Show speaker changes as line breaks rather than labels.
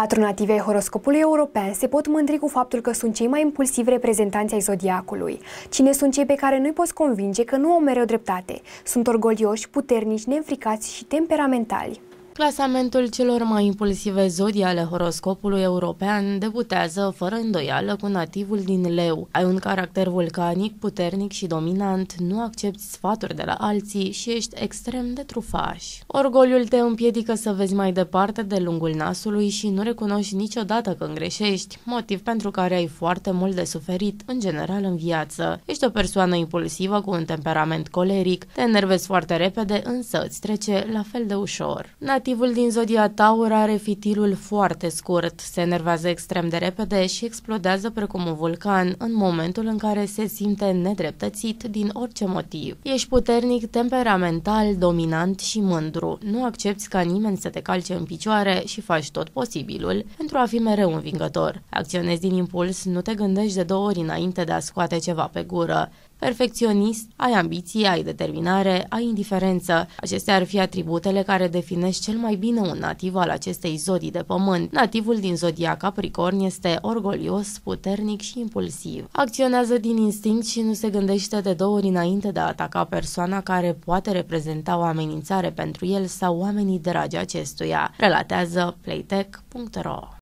Patru native ai horoscopului european se pot mândri cu faptul că sunt cei mai impulsivi reprezentanți ai zodiacului. Cine sunt cei pe care nu-i poți convinge că nu au mereu dreptate? Sunt orgolioși, puternici, neînfricați și temperamentali.
Clasamentul celor mai impulsive zodii ale horoscopului european debutează fără îndoială cu nativul din leu. Ai un caracter vulcanic, puternic și dominant, nu accepti sfaturi de la alții și ești extrem de trufaș. Orgoliul te împiedică să vezi mai departe de lungul nasului și nu recunoști niciodată când greșești, motiv pentru care ai foarte mult de suferit în general în viață. Ești o persoană impulsivă cu un temperament coleric, te enervezi foarte repede, însă îți trece la fel de ușor. Nativul din zodia Taur are fitilul foarte scurt, se enervează extrem de repede și explodează precum un vulcan în momentul în care se simte nedreptățit din orice motiv. Ești puternic, temperamental, dominant și mândru. Nu accepti ca nimeni să te calce în picioare și faci tot posibilul pentru a fi mereu învingător. Acționezi din impuls, nu te gândești de două ori înainte de a scoate ceva pe gură. Perfecționist, ai ambiție, ai determinare, ai indiferență. Acestea ar fi atributele care definesc cel mai bine un nativ al acestei zodii de pământ. Nativul din zodia Capricorn este orgolios, puternic și impulsiv. Acționează din instinct și nu se gândește de două ori înainte de a ataca persoana care poate reprezenta o amenințare pentru el sau oamenii dragi acestuia, relatează playtech.ro.